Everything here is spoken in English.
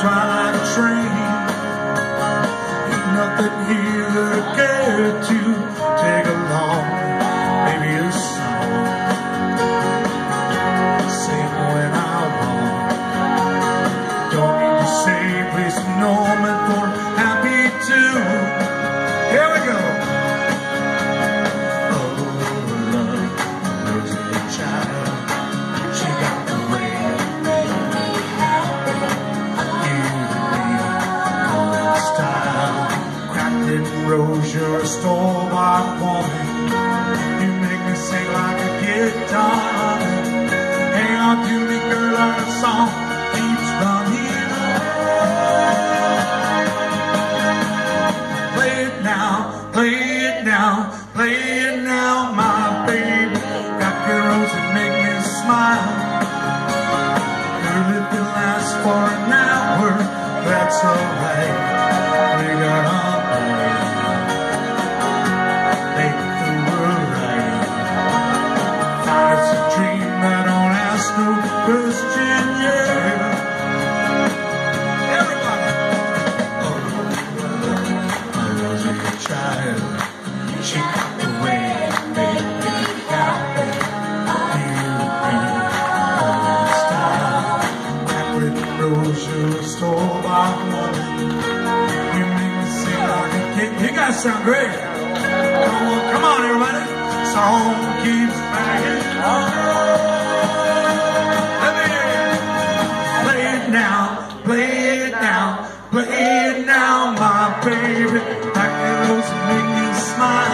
try to train. Ain't nothing here to get to. rose you're a store-bought woman You make me sing like a guitar. Hey, I'll do me girl, our song keeps running on Play it now, play it now, play it now my baby. Got your rose that make me smile. Girl, if it lasts for an hour, that's alright. those you stole by money. You make me sing like a kid. You guys sound great. Come on, come on everybody. Song keeps banging on. Play it now, play it now, play it now, my baby. Back in those make me smile.